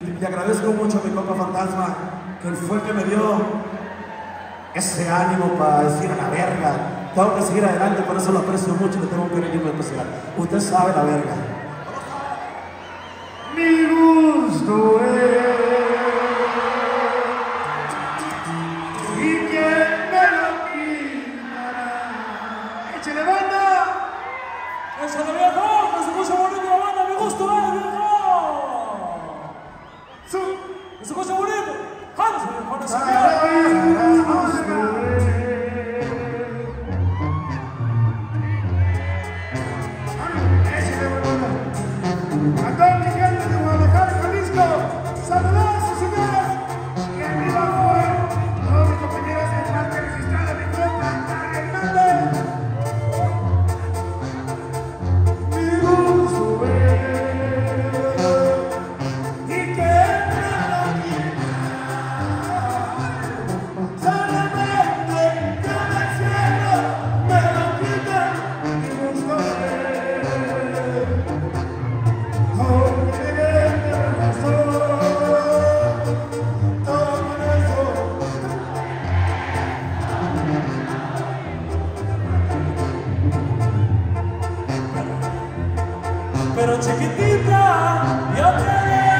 Le agradezco mucho a mi compa Fantasma, que fue el que me dio ese ánimo para decir a la verga. Tengo que seguir adelante, por eso lo aprecio mucho le tengo un cariño muy especial. Usted sabe la verga. Mi gusto es. ¿Y quién me lo quitará? ¡Échale banda! ¡Échale viejo! ¡Que se escucha bonito ¡Que se escucha bonito! ¡Jálese, viejo! Pero chiquitita, yo te